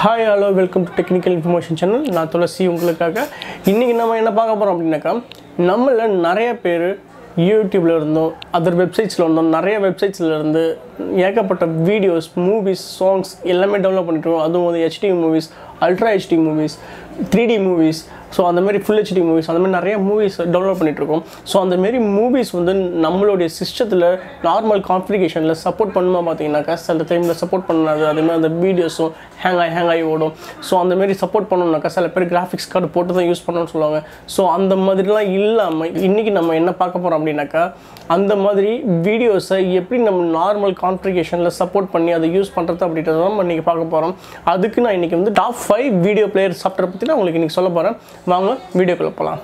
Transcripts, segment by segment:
Hi hello welcome to technical information channel நான் துளசி உங்களுக்காக. இன்றைக்கி நம்ம என்ன பார்க்க போகிறோம் அப்படின்னாக்கா நம்மள நிறைய பேர் யூடியூப்ல இருந்தோம் அதர் வெப்சைட்ஸில் இருந்தோம் நிறைய வெப்சைட்ஸில் இருந்து ஏகப்பட்ட வீடியோஸ் மூவிஸ் சாங்ஸ் எல்லாமே டெவலப் பண்ணிட்டு இருக்கோம். அதுவும் வந்து HD movies ultra HD movies three D movies so அந்த மாதிரி ஃபுல் ஹெச்டி மூவிஸ் அந்த மாதிரி நிறைய மூவிஸ் டவுன்லோட் பண்ணிகிட்ருக்கோம் இருக்கோம் ஸோ அந்த மாரி மூவிஸ் வந்து நம்மளுடைய சிஸ்டத்தில் நார்மல் கான்ஃபிகேஷனில் சப்போர்ட் பண்ணுமா பார்த்தீங்கன்னாக்கா சில டைமில் சப்போர்ட் பண்ணாது. அதேமாதிரி அந்த வீடியோஸும் ஹேங் ஆகி ஹேங் ஆகி ஓடும். ஸோ அந்த மாரி சப்போர்ட் பண்ணணும்னாக்கா சில பேர் கிராஃபிக்ஸ் கார்டு போட்டு தான் யூஸ் பண்ணணும்னு சொல்லுவாங்க. ஸோ அந்த மாதிரிலாம் இல்லாமல் இன்றைக்கி நம்ம என்ன பார்க்க போகிறோம் அப்படின்னாக்கா அந்த மாதிரி வீடியோஸை எப்படி நம்ம நார்மல் கான்ஃபிகேஷனில் சப்போர்ட் பண்ணி அதை யூஸ் பண்ணுறது அப்படின்றத நம்ம இன்றைக்கி பார்க்க போகிறோம் அதுக்கு நான் இன்றைக்கி வந்து top five video player software பற்றி நான் உங்களுக்கு இன்றைக்கி சொல்ல போகிறேன் வாங்க வீடியோக்குள்ளே போகலாம்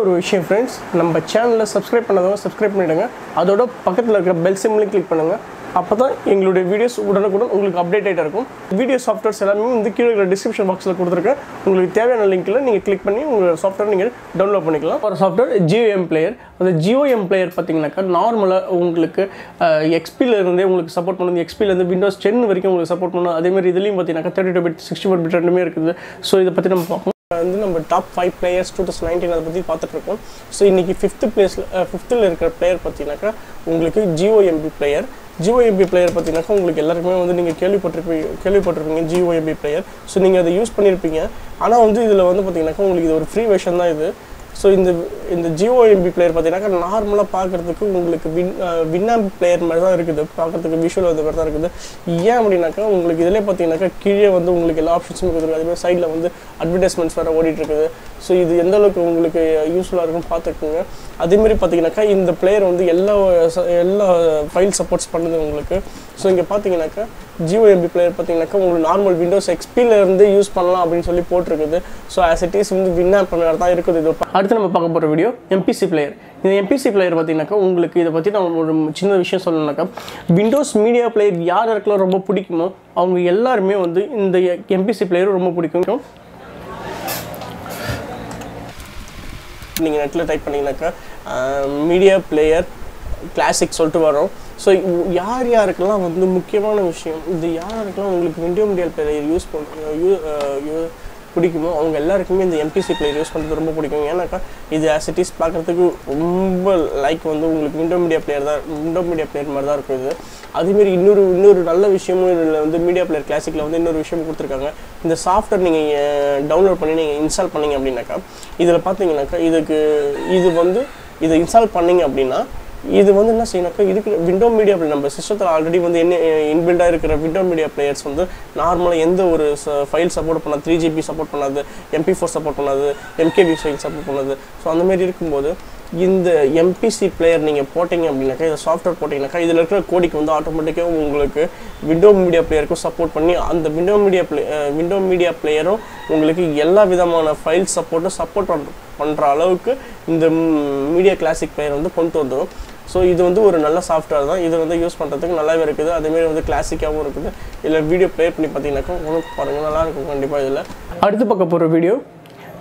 ஒரு விஷயம் ஃப்ரெண்ட்ஸ் நம்ம சேனலில் சப்ஸ்கிரைப் பண்ணாதவங்க சப்ஸ்கிரைப் பண்ணிவிடுங்க அதோட பக்கத்தில் இருக்கிற பெல் சிம்லையும் கிளிக் பண்ணுங்கள் அப்போ தான் எங்களுடைய வீடியோஸ் உடனுக்குடன் உங்களுக்கு அப்டேட் ஆகிட்டே இருக்கும். வீடியோ சாஃப்ட்வேர்ஸ் எல்லாமே வந்து கீழே இருக்கிற டிஸ்கிரிப்ஷன் பாக்ஸில் கொடுத்துருக்கேன். உங்களுக்கு தேவையான லிங்க்கில் நீங்கள் கிளிக் பண்ணி உங்கள் சாஃப்ட்வேர் நீங்கள் டவுன்லோட் பண்ணிக்கலாம். ஒரு சாஃப்ட்வேர் ஜியோஎம் பிளேயர் அந்த ஜியோஎம் பிளேயர் பார்த்தீங்கன்னாக்கா நார்மலாக உங்களுக்கு எக்ஸ்பியில் உங்களுக்கு சப்போர்ட் பண்ணுது. எக்ஸ்பிலேருந்து விண்டோஸ் டென் வரைக்கும் உங்களுக்கு சப்போர்ட் பண்ணும் அதேமாதிரி இதுலேயும் பார்த்தீங்கன்னாக்கா thirty two bit sixty four bit ரெண்டுமே இருக்குது. ஸோ இதை பற்றி நம்ம பார்ப்போம். வந்து நம்ம top five players two thousand nineteen அதை பற்றி பார்த்துட்ருக்கோம் ஸோ இன்றைக்கி ஃபிஃப்த்து பிளேஸில் ஃபிஃப்த்தில் இருக்கிற பிளேயர் பார்த்தீங்கன்னாக்கா உங்களுக்கு ஜியோஎம்பி பிளேயர் ஜிஓஎம்பி பிளேயர் பார்த்தீங்கன்னாக்கா உங்களுக்கு எல்லாருக்குமே வந்து நீங்கள் கேள்விப்பட்டிருப்பீங்க கேள்விப்பட்டிருப்பீங்க ஜிஓஎம்பி பிளேயர் ஸோ நீங்கள் அதை யூஸ் பண்ணியிருப்பீங்க ஆனால் வந்து இதில் வந்து பார்த்தீங்கன்னாக்கா உங்களுக்கு இது ஒரு ஃப்ரீ வெர்ஷன் தான் இது. ஸோ இந்த இந்த ஜிஓஎம்பி பிளேயர் பார்த்தீங்கன்னாக்கா நார்மலாக பார்க்குறதுக்கு உங்களுக்கு வின் வின்னாம்பி பிளேயர் மாதிரி தான் இருக்குது. பார்க்குறதுக்கு விஷுவல் வந்து மாதிரி தான் இருக்குது. ஏன் அப்படின்னாக்கா உங்களுக்கு இதிலே பார்த்தீங்கன்னாக்கா கீழே வந்து உங்களுக்கு எல்லா ஆப்ஷன்ஸும் இருக்குது அதேமாதிரி சைடில் வந்து அட்வர்டைஸ்மெண்ட்ஸ் வேறு ஓடிட்டுருக்குது ஸோ இது எந்த அளவுக்கு உங்களுக்கு யூஸ்ஃபுல்லாக இருக்குன்னு பார்த்துக்குங்க. அதேமாரி பார்த்தீங்கன்னாக்கா இந்த பிளேயர் வந்து எல்லா எல்லா ஃபைல் சப்போர்ட்ஸ் பண்ணுது உங்களுக்கு. ஸோ இங்கே பார்த்தீங்கன்னாக்கா ஜிஓஎம்பி பிளேயர் பார்த்தீங்கன்னாக்கா உங்களுக்கு நார்மல் விண்டோஸ் எக்ஸ்பியில் இருந்து யூஸ் பண்ணலாம் அப்படின்னு சொல்லி போட்டிருக்குது. ஸோ ஆஸ் இட் இஸ் வந்து வின் ஆப் தான் இருக்குது. இது அடுத்து நம்ம பார்க்க போகிற வீடியோ எம்பிசி பிளேயர் இந்த எம்பிசி பிளேயர் பார்த்தீங்கன்னாக்கா உங்களுக்கு இதை பற்றி நான் ஒரு சின்ன விஷயம் சொல்லணும்னாக்கா விண்டோஸ் மீடியா பிளேயர் யார் யாருக்கெல்லாம் ரொம்ப பிடிக்குமோ அவங்க எல்லாருமே வந்து இந்த எம்பிசி பிளேயர் ரொம்ப பிடிக்கும். நீங்கள் நெட்டில் டைப் பண்ணிங்கனாக்கா மீடியா பிளேயர் கிளாசிக் சொல்லிட்டு வரும். ஸோ யார் யாருக்கெல்லாம் வந்து முக்கியமான விஷயம் இது யார் யாருக்கெல்லாம் உங்களுக்கு விண்டோ மீடியா பிளேயர் யூஸ் பண்ண பிடிக்குமோ அவங்க எல்லாருக்குமே இந்த எம்பிசி பிளேயர் யூஸ் பண்ணுறது ரொம்ப பிடிக்கும். ஏன்னாக்கா இது ஆஸ் இட் இஸ் பார்க்குறதுக்கு ரொம்ப லைக் வந்து உங்களுக்கு விண்டோ மீடியா பிளேயர் தான் விண்டோ மீடியா பிளேயர் மாதிரி தான் இருக்கும் இது. அதேமாரி இன்னொரு இன்னொரு நல்ல விஷயமும் இதில் வந்து மீடியா பிளேயர் கிளாசிக்கில் வந்து இன்னொரு விஷயம் கொடுத்துருக்காங்க. இந்த சாஃப்ட்வேர் நீங்கள் டவுன்லோட் பண்ணி நீங்கள் இன்ஸ்டால் பண்ணீங்க அப்படின்னாக்கா இதில் பார்த்தீங்கன்னாக்கா இதுக்கு இது வந்து இதை இன்ஸ்டால் பண்ணிங்க அப்படின்னா இது வந்து என்ன செய்யணும்னாக்கா இதுக்கு விண்டோ மீடியா பிளே நம்ம சிஸ்டத்தில் ஆல்ரெடி வந்து என்ன இன்பில்டாக இருக்கிற விண்டோ மீடியா பிளேயர்ஸ் வந்து நார்மலாக எந்த ஒரு ஃபைல் சப்போர்ட் பண்ணாது த்ரீ ஜிபி சப்போர்ட் பண்ணாது எம்பி ஃபோர் சப்போர்ட் பண்ணாது எம்கேபி ஃபைல் சப்போர்ட் பண்ணாது. ஸோ அந்த மாதிரி இருக்கும்போது இந்த எம்பிசி பிளேயர் நீங்கள் போட்டிங்க அப்படின்னாக்கா இந்த சாஃப்ட்வேர் போட்டிங்கனாக்கா இதில் இருக்கிற கோடிக்கு வந்து ஆட்டோமேட்டிக்காக உங்களுக்கு விண்டோ மீடியா பிளேயருக்கும் சப்போர்ட் பண்ணி அந்த window media play window media பிளேயரும் உங்களுக்கு எல்லா விதமான ஃபைல் சப்போர்ட்டும் சப்போர்ட் பண்ணுற பண்ணுற அளவுக்கு இந்த மீடியா கிளாசிக் பிளேயர் வந்து கொண்டு வந்துடும் ஸோ இது வந்து ஒரு நல்ல சாஃப்ட்வேர் தான். இது வந்து யூஸ் பண்ணுறதுக்கு நல்லாவே இருக்குது. அதேமாரி வந்து கிளாசிக்காகவும் இருக்குது. இல்லை வீடியோ ப்ளே பண்ணி பார்த்தீங்கன்னாக்கா உங்களுக்கு பாருங்கள் நல்லா இருக்கும் கண்டிப்பாக இதில். அடுத்து பார்க்க போகிற வீடியோ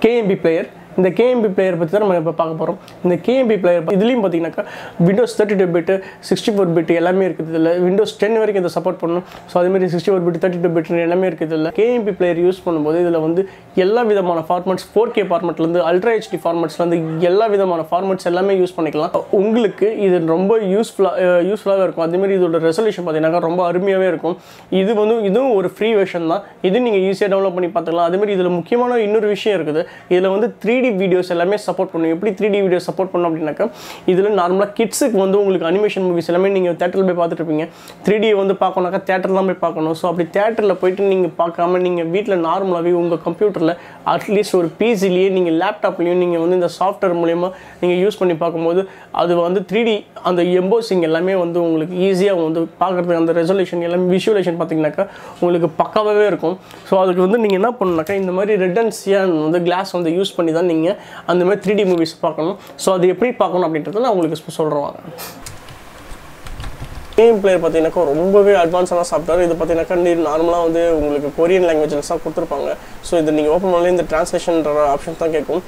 கேஎம்பி பிளேயர் இந்த கேஎம்பி பிளேயர் பற்றி தான் நம்ம இப்போ பார்க்க போகிறோம் இந்த கேஎம்பி பிளேயர் இதுலேயும் பார்த்தீங்கன்னாக்கா windows thirty two bit sixty four bit எல்லாமே இருக்குது இதில். விண்டோஸ் டென் வரைக்கும் இதை சப்போர்ட் பண்ணணும். ஸோ அதேமாதிரி sixty four bit thirty two bit எல்லாமே இருக்குது இதில். கேஎம்பி பிளேயர் யூஸ் பண்ணும்போது இதில் வந்து எல்லா விதமான ஃபார்மெட்ஸ் ஃபோர் கே ஃபார்மெட்லேருந்து அல்ட்ரா ஹெச்டி ஃபார்மெட்ஸ்லேருந்து எல்லா விதமான ஃபார்மெட்ஸ் எல்லாமே யூஸ் பண்ணிக்கலாம். உங்களுக்கு இது ரொம்ப யூஸ்ஃபுல்லாக யூஸ்ஃபுல்லாகவே இருக்கும். அதேமாதிரி இதோட ரெசல்யூஷன் பார்த்தீங்கன்னாக்கா ரொம்ப அருமையாகவே இருக்கும். இது வந்து இதுவும் ஒரு ஃப்ரீ வெர்ஷன் தான். இது நீங்கள் ஈஸியாக டவுன்லோட் பண்ணி பார்த்துக்கலாம். அதேமாதிரி இதில் முக்கியமான இன்னொரு விஷயம் இருக்குது. இதில் வந்து த்ரீ டி வீடியோஸ் எல்லாமே சப்போர்ட் பண்ணும் எப்படி த்ரீ டி வீடியோ சப்போர்ட் பண்ணோம் அப்படின்னாக்கா இதில் நார்மலாக கிட்ஸுக்கு வந்து உங்களுக்கு அனிமேஷன் மூவிஸ் எல்லாமே நீங்கள் தேட்டரில் போய் பார்த்துட்டு இருப்பீங்க. த்ரீ டி வந்து பார்க்கணுனாக்கா தேட்டர் தான் போய் பார்க்கணும். ஸோ அப்படி தேட்டரில் போயிட்டு நீங்கள் பார்க்காம நீங்கள் வீட்டில் நார்மலாகவே உங்கள் கம்ப்யூட்டரில் அட்லீஸ்ட் ஒரு பிசிலேயே நீங்கள் லேப்டாப்லேயும் நீங்கள் வந்து இந்த சாஃப்ட்வேர் மூலயமா நீங்கள் யூஸ் பண்ணி பார்க்கும்போது அது வந்து த்ரீ டி அந்த எம்போசிங் எல்லாமே வந்து உங்களுக்கு ஈஸியாக வந்து பார்க்குறதுக்கு அந்த ரெசல்யூஷன் எல்லாமே விஷுவலேஷன் பார்த்தீங்கன்னாக்கா உங்களுக்கு பக்காவாகவே இருக்கும். ஸோ அதுக்கு வந்து நீங்கள் என்ன பண்ணணுனாக்கா இந்த மாதிரி ரெட் அண்ட் சியான் வந்து கிளாஸ் வந்து யூஸ் பண்ணி தான் நீங்கள் அந்த மாதிரி த்ரீ டி மூவிஸ் பார்க்கணும். ஸோ அது எப்படி பார்க்கணும் அப்படின்றத நான் உங்களுக்கு சொல்கிறேன் கேம் பிளேயர் பார்த்தீங்கன்னாக்கா ரொம்பவே அட்வான்ஸான சாஃப்ட்வேர் இது பார்த்தீங்கன்னாக்கா நார்மலாக வந்து உங்களுக்கு கொரியன் லாங்குவேஜில் தான் கொடுத்துருப்பாங்க. ஸோ இது நீங்கள் ஓப்பன் பண்ணலே இந்த டிரான்ஸ்லேஷன்ற ஆப்ஷன் தான் கேட்கும்.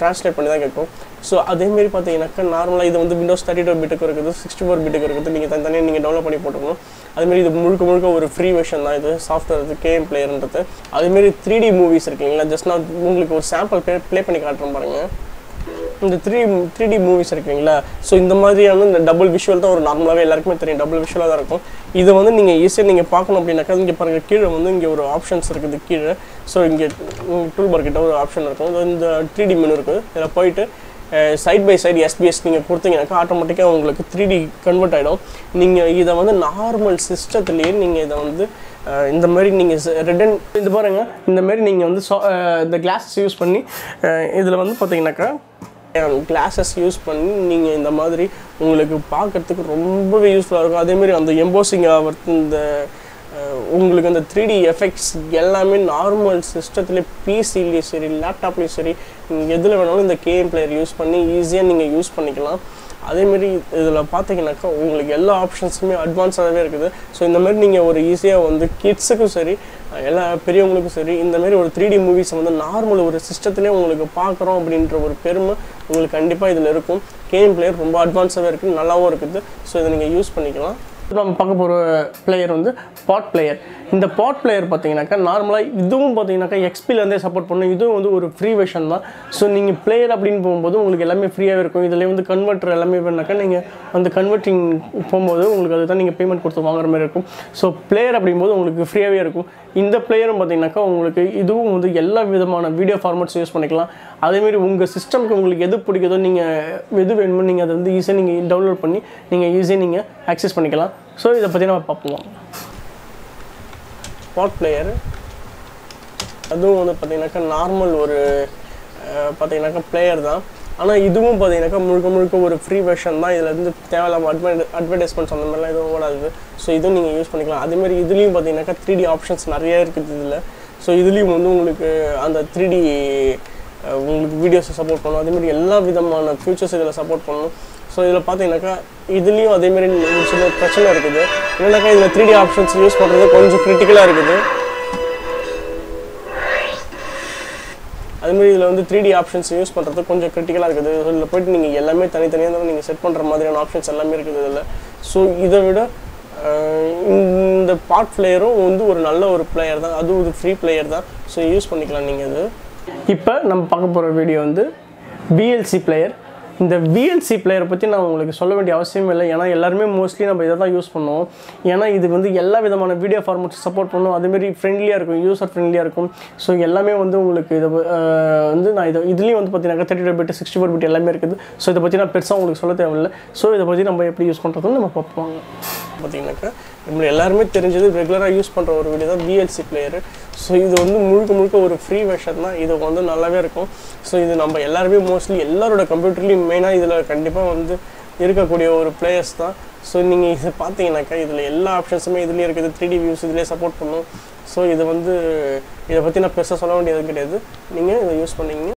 ட்ரான்ஸ்லேட் பண்ணி தான் கேட்கும். ஸோ அதேமாரி பார்த்தீங்கன்னாக்கா நார்மலாக இது வந்து விண்டோஸ் தேர்ட்டி டூ பிட்டுக்கு இருக்குது சிக்ஸ்டி ஃபோர் பிட்டுக்கு இருக்குது. நீங்கள் தனித்தனியாக நீங்கள் டவுன்லோட் பண்ணி போட்டுக்கணும். அதுமாரி இது முழுக்க முழுக்க ஒரு ஃப்ரீ வெர்ஷன் தான் இது சாஃப்ட்வேர் இது கேம் பிளேயர்ன்றது அதேமாரி த்ரீ டி மூவிஸ் இருக்குங்களா ஜஸ்ட் நான் உங்களுக்கு ஒரு சாம்பிள் ப்ளே ப்ளே பண்ணி காட்டுறேன் பாருங்கள் இந்த த்ரீ த்ரீ டி மூவிஸ் இருக்குங்களா ஸோ இந்த மாதிரியான இந்த டபுள் விஷுவல் தான் ஒரு நார்மலாகவே எல்லாருக்குமே தெரியும். டபுள் விஷுவலாக தான் இருக்கும். இதை வந்து நீங்கள் ஈஸியாக நீங்கள் பார்க்கணும் அப்படின்னாக்கா இங்கே பாருங்கள் கீழே வந்து இங்கே ஒரு ஆப்ஷன்ஸ் இருக்குது கீழே. ஸோ இங்கே டூல் பார் கிட்ட ஒரு ஆப்ஷன் இருக்கும். இந்த த்ரீ டி மெனு இருக்குது இதில் போயிட்டு சைட் பை சைடு எஸ்பிஎஸ் நீங்கள் கொடுத்தீங்கன்னாக்கா ஆட்டோமேட்டிக்காக உங்களுக்கு த்ரீ டி கன்வெர்ட் ஆகிடும் நீங்கள் இதை வந்து நார்மல் சிஸ்டத்துலேயே நீங்கள் இதை வந்து இந்த மாதிரி நீங்கள் ரெட்டன் இது பாருங்கள் இந்த மாதிரி நீங்கள் வந்து இந்த கிளாஸஸ் யூஸ் பண்ணி இதில் வந்து பார்த்தீங்கன்னாக்கா கிளாஸஸ் யூஸ் பண்ணி நீங்கள் இந்த மாதிரி உங்களுக்கு பார்க்கறதுக்கு ரொம்பவே யூஸ்ஃபுல்லாக இருக்கும். அதேமாரி அந்த எம்போசிங் ஆகிறது இந்த உங்களுக்கு அந்த த்ரீ டி எஃபெக்ட்ஸ் எல்லாமே நார்மல் சிஸ்டத்துலேயே பிசிலையும் சரி லேப்டாப்லேயும் சரி நீங்கள் எதில் வேணாலும் இந்த கேம் பிளேயர் யூஸ் பண்ணி ஈஸியாக நீங்கள் யூஸ் பண்ணிக்கலாம். அதேமாரி இதில் பார்த்தீங்கன்னாக்கா உங்களுக்கு எல்லா ஆப்ஷன்ஸுமே அட்வான்ஸாகவே இருக்குது. ஸோ இந்த மாதிரி நீங்கள் ஒரு ஈஸியாக வந்து கிட்ஸுக்கும் சரி எல்லா பெரியவங்களுக்கும் சரி இந்த மாதிரி ஒரு த்ரீ டி மூவிஸை வந்து நார்மல் ஒரு சிஸ்டத்துலேயே உங்களுக்கு பார்க்குறோம் அப்படின்ற ஒரு பெருமை உங்களுக்கு கண்டிப்பாக இதில் இருக்கும். கேம் பிளேயர் ரொம்ப அட்வான்ஸாகவே இருக்குது நல்லாவும் இருக்குது. ஸோ இதை நீங்கள் யூஸ் பண்ணிக்கலாம். நம்ம பார்க்க போகிற பிளேயர் வந்து பாட் பிளேயர் இந்த பாட் பிளேயர் பார்த்தீங்கன்னாக்கா நார்மலாக இதுவும் பார்த்தீங்கன்னாக்கா எக்ஸ்பிலேருந்தே சப்போர்ட் பண்ணும் இதுவும் வந்து ஒரு ஃப்ரீ வெர்ஷன் தான். ஸோ நீங்கள் பிளேயர் அப்படின்னு போகும்போது உங்களுக்கு எல்லாமே ஃப்ரீயாகவே இருக்கும். இதில் வந்து கன்வெர்ட்டர் எல்லாமே பண்ணாக்கா நீங்கள் அந்த கன்வெர்ட்டிங் போகும்போது உங்களுக்கு அதுதான் நீங்கள் பேமெண்ட் கொடுத்து வாங்குற மாதிரி இருக்கும். ஸோ பிளேயர் அப்படிங்கும்போது உங்களுக்கு ஃப்ரீயாகவே இருக்கும். இந்த பிளேயரும் பார்த்தீங்கன்னாக்கா உங்களுக்கு இதுவும் வந்து எல்லா விதமான வீடியோ ஃபார்மேட்ஸ் யூஸ் பண்ணிக்கலாம். அதேமாரி உங்கள் சிஸ்டம்க்கு உங்களுக்கு எது பிடிக்குதோ நீங்கள் எது வேணுமோ நீங்கள் அதை வந்து ஈஸியாக நீங்கள் டவுன்லோட் பண்ணி நீங்கள் ஈஸியாக நீங்கள் ஆக்சஸ் பண்ணிக்கலாம். ஸோ இதை பற்றி நம்ம பார்ப்போம். ஸ்பாட் பிளேயர் அதுவும் வந்து பார்த்தீங்கன்னாக்கா நார்மல் ஒரு அஹ், பார்த்தீங்கன்னாக்கா பிளேயர் தான். ஆனால் இதுவும் பார்த்தீங்கன்னாக்கா முழுக்க முழுக்க ஒரு ஃப்ரீ வெர்ஷன் தான். இதில் வந்து தேவையில்லாம அட்வர்ட் அட்வர்டைஸ்மெண்ட்ஸ் அந்த மாதிரிலாம் எதுவும் ஓடாது. ஸோ இதுவும் நீங்கள் யூஸ் பண்ணிக்கலாம். அதேமாதிரி இதுலேயும் பார்த்தீங்கன்னாக்கா த்ரீ டி ஆப்ஷன்ஸ் நிறைய இருக்குது இதில். ஸோ இதுலேயும் வந்து உங்களுக்கு அந்த த்ரீ டி உங்களுக்கு வீடியோஸை சப்போர்ட் பண்ணணும் அதேமாதிரி எல்லா விதமான ஃபியூச்சர்ஸ் இதில் சப்போர்ட் பண்ணணும் ஸோ இதில் பார்த்தீங்கன்னாக்கா இதுலேயும் அதேமாரி ஒரு சில பிரச்சனை இருக்குது. என்னன்னாக்கா இதில் த்ரீ டி ஆப்ஷன்ஸ் யூஸ் பண்ணுறது கொஞ்சம் கிரிட்டிக்கலாக இருக்குது. அதுமாரி இதில் வந்து த்ரீ டி ஆப்ஷன்ஸ் யூஸ் பண்ணுறது கொஞ்சம் கிரிட்டிக்கலாக இருக்குது. இதில் போயிட்டு நீங்கள் எல்லாமே தனித்தனியாக தான் நீங்கள் செட் பண்ணுற மாதிரியான ஆப்ஷன்ஸ் எல்லாமே இருக்குது இதில். ஸோ இதை விட இந்த பாட் பிளேயரும் வந்து ஒரு நல்ல ஒரு பிளேயர் தான். அதுவும் ஒரு ஃப்ரீ பிளேயர் தான். ஸோ யூஸ் பண்ணிக்கலாம் நீங்கள் இது. இப்போ நம்ம பார்க்க போகிற வீடியோ வந்து பிஎல்சி பிளேயர் இந்த விஎல்சி பிளேயரை பற்றி நான் உங்களுக்கு சொல்ல வேண்டிய அவசியமே இல்லை. ஏன்னா எல்லாருமே மோஸ்ட்லி நம்ம இதை தான் யூஸ் பண்ணுவோம். ஏன்னா இது வந்து எல்லா விதமான வீடியோ ஃபார்மேட்ஸ் சப்போர்ட் பண்ணும். அதுமாரி ஃப்ரெண்ட்லியாக இருக்கும் யூசர் ஃப்ரெண்ட்லியாக இருக்கும். ஸோ எல்லாமே வந்து உங்களுக்கு இதை வந்து நான் இதை இதுலேயும் வந்து பார்த்தீங்கன்னா thirty two bit sixty four bit எல்லாமே இருக்குது. ஸோ இதை பற்றி நான் பெருசாக உங்களுக்கு சொல்ல தேவையில்லை. ஸோ இதை பற்றி நம்ம எப்படி யூஸ் பண்ணுறதுன்னு நம்ம பார்ப்போம். பார்த்தீங்கன்னாக்கா நம்ம எல்லாருமே தெரிஞ்சது ரெகுலராக யூஸ் பண்ணுற ஒரு வீடியோ தான் பிஎல்சி பிளேயரு ஸோ இது வந்து முழுக்க முழுக்க ஒரு ஃப்ரீ வெர்ஷன் தான். இது வந்து நல்லாவே இருக்கும். ஸோ இது நம்ம எல்லாருமே மோஸ்ட்லி எல்லாரோட கம்ப்யூட்டர்லேயும் மெயினாக இதில் கண்டிப்பாக வந்து இருக்கக்கூடிய ஒரு பிளேயர்ஸ் தான். ஸோ நீங்கள் இதை பார்த்தீங்கன்னாக்கா இதில் எல்லா ஆப்ஷன்ஸுமே இதுலேயே இருக்குது. த்ரீ டி வியூஸ் இதிலே சப்போர்ட் பண்ணும். ஸோ இது வந்து இதை பற்றி நான் பெருசாக சொல்ல வேண்டியது கிடையாது. நீங்கள் இதை யூஸ் பண்ணிங்க